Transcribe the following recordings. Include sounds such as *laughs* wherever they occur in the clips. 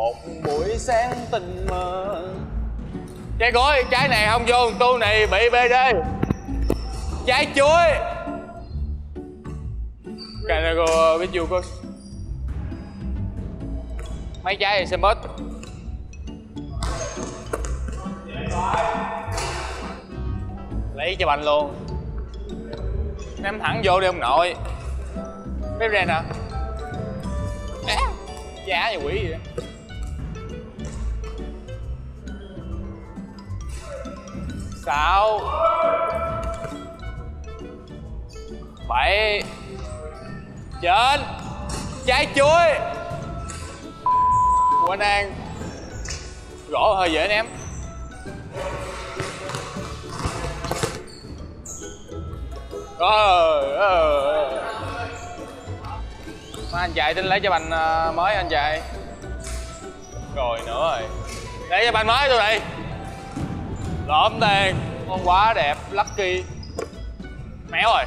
một buổi sáng tình mơ trái gối trái này không vô tu này bị bd trái chuối. Canago biết chưa có mấy trái thì xem bớt lấy cho bành luôn. Ném thẳng vô đi ông nội. Bếp ra nè. Á, giá gì quỷ vậy? Sáu bảy trên trái chuối. Của anh an gỗ hơi dễ ném. Ờ ờ Mà anh chạy, tính lấy cho bành ờ, mới anh chạy. Rồi nữa rồi. Lấy cho bành mới tôi đi lộn tiền con quá đẹp lucky. Méo rồi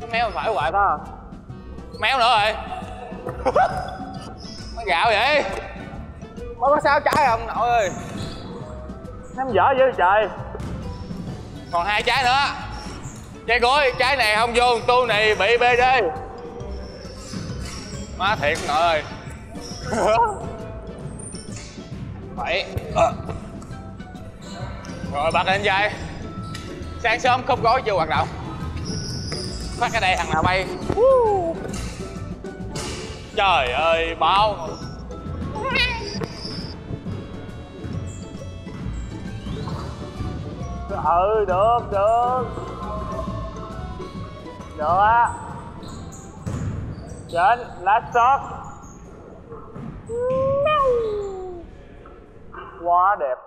nó méo phải hoài đó méo nữa rồi. *laughs* Nó gạo vậy? Mới có sáu trái không nội ơi? Ném dở dữ trời. Còn hai trái nữa. Trái gối trái này không vô tu này bị bd má thiệt nội ơi. *laughs* Bảy rồi bật lên dây sáng sớm khúc gối chưa hoạt động? Phát cái đây thằng nào bay? Woo. trời ơi bao, ừ được được. Được á. Trên last shot. Quá đẹp.